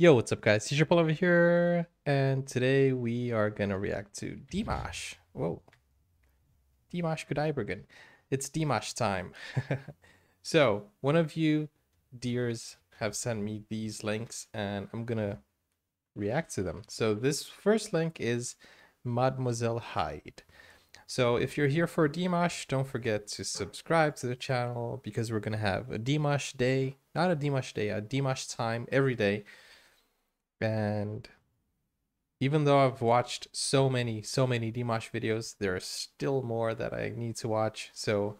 Yo, what's up guys? Teacher Paul over here, and today we are gonna react to Dimash. Whoa. Dimash Kudaibergen. It's Dimash time. so, one of you dears have sent me these links and I'm gonna react to them. So this first link is Mademoiselle Hyde. So if you're here for Dimash, don't forget to subscribe to the channel because we're gonna have a Dimash day, not a Dimash day, a Dimash time every day and even though I've watched so many, so many Dimash videos, there are still more that I need to watch. So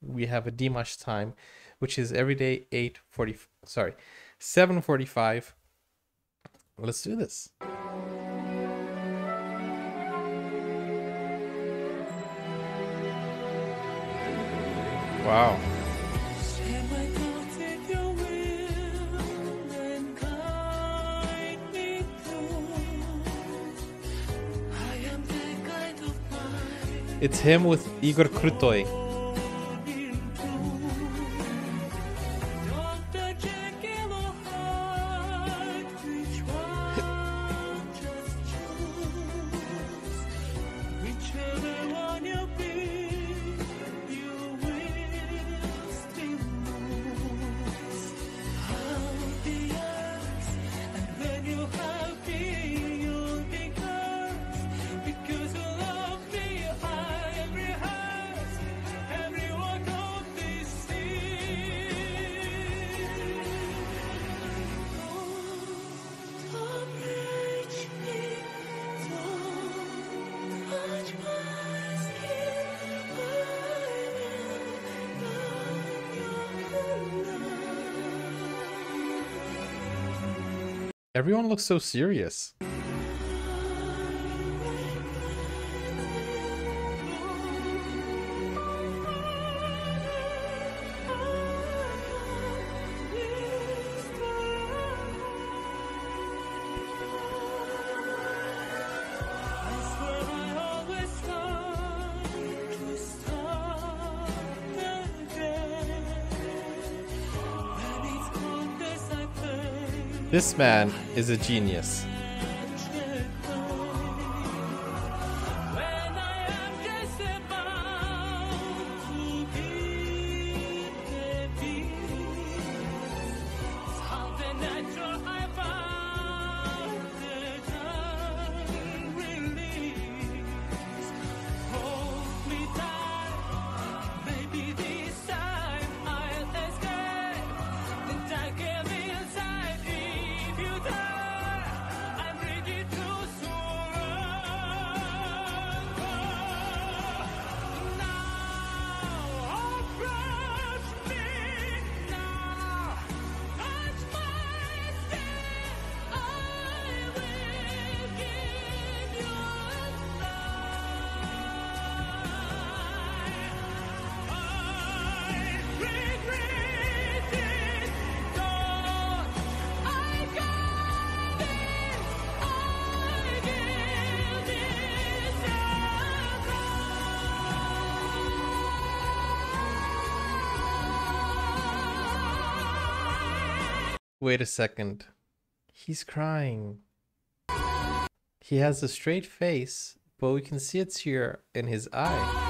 we have a Dimash time, which is every day 8.40, sorry, 7.45. Let's do this. Wow. It's him with Igor Krutoy. Everyone looks so serious. This man is a genius. Wait a second. He's crying. He has a straight face, but we can see a tear in his eye.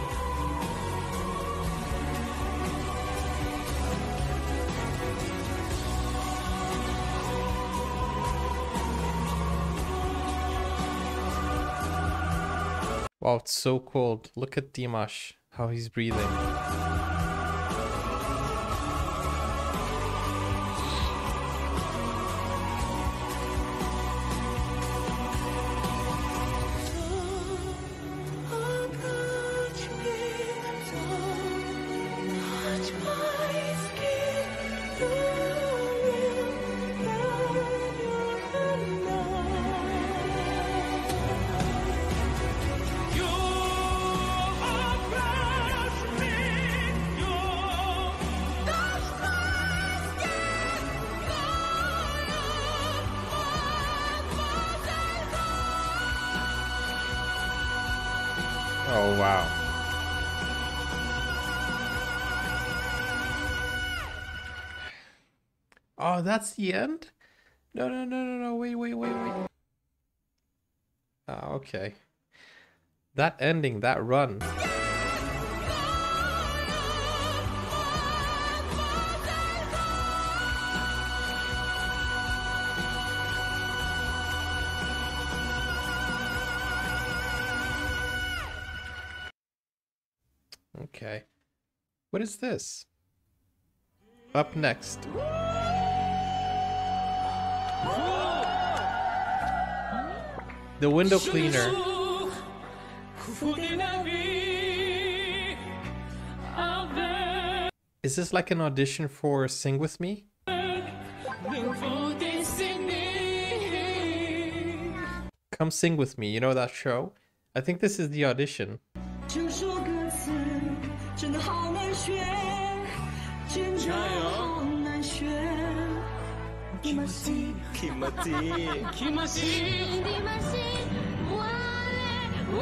Wow, it's so cold. Look at Dimash how he's breathing. Oh, wow. Oh, that's the end? No, no, no, no, no, wait, wait, wait, wait. Ah, okay. That ending, that run. Okay. What is this? Up next. The window cleaner. Is this like an audition for Sing With Me? Come Sing With Me, you know that show? I think this is the audition. 这首歌词真的好难学，真的好难学。你们心，気持ちいい你们心，你们心，我嘞，我。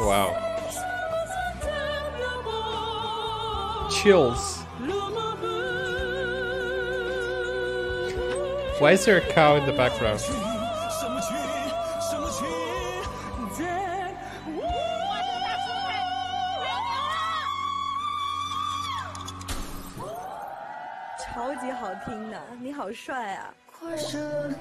Wow. Chills. Why is there a cow in the background? Close your.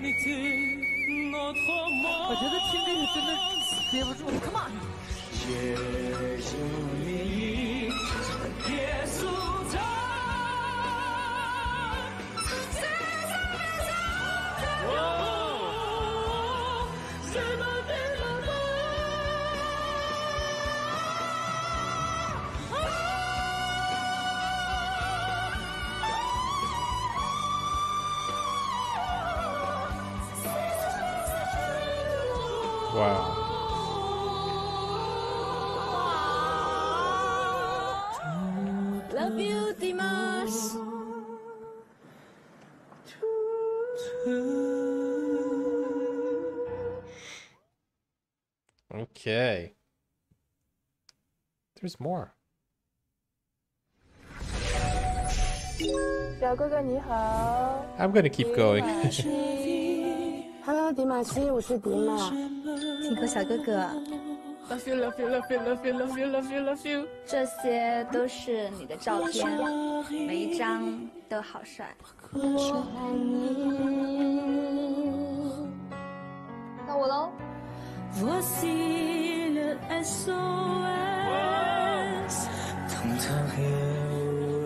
我觉得听这个真的憋不住了，Come on！Wow. Love you, Dimash. Okay. There's more. i'm gonna keep going.，Hello，迪玛希，我是迪玛。听口小哥哥，Love you, love you, love you, love you, love you, love you, love you。这些都是你的照片，每一张都好帅。我爱你。到我喽。Voici le SOS。通常黑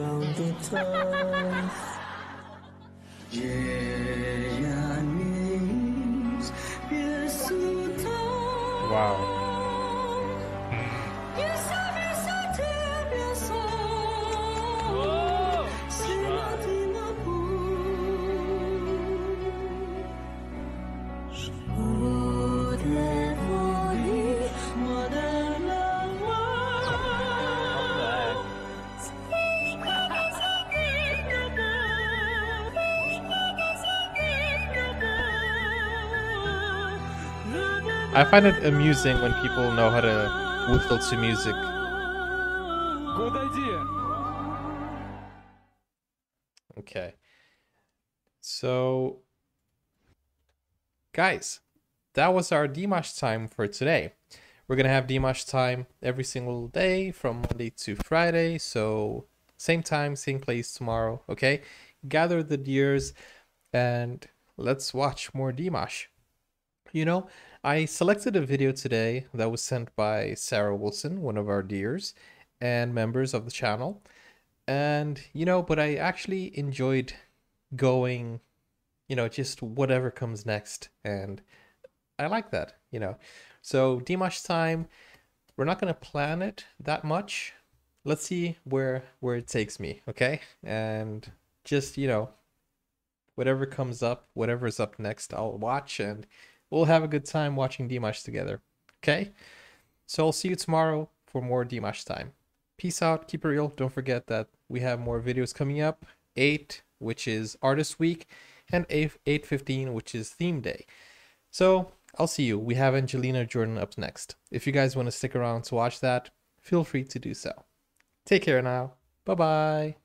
暗的他，Wow. I find it amusing when people know how to whiffle to music. Good idea. Okay. So, guys, that was our Dimash time for today. We're going to have Dimash time every single day from Monday to Friday. So, same time, same place tomorrow. Okay. Gather the dears and let's watch more Dimash. You know, I selected a video today that was sent by Sarah Wilson, one of our dears and members of the channel. And, you know, but I actually enjoyed going, you know, just whatever comes next. And I like that, you know. So, Dimash time, we're not going to plan it that much. Let's see where where it takes me, okay? And just, you know, whatever comes up, whatever's up next, I'll watch and we'll have a good time watching Dimash together. Okay? So I'll see you tomorrow for more Dimash time. Peace out, keep it real. Don't forget that we have more videos coming up. 8, which is Artist Week, and 8 815, which is Theme Day. So I'll see you. We have Angelina Jordan up next. If you guys want to stick around to watch that, feel free to do so. Take care now. Bye bye.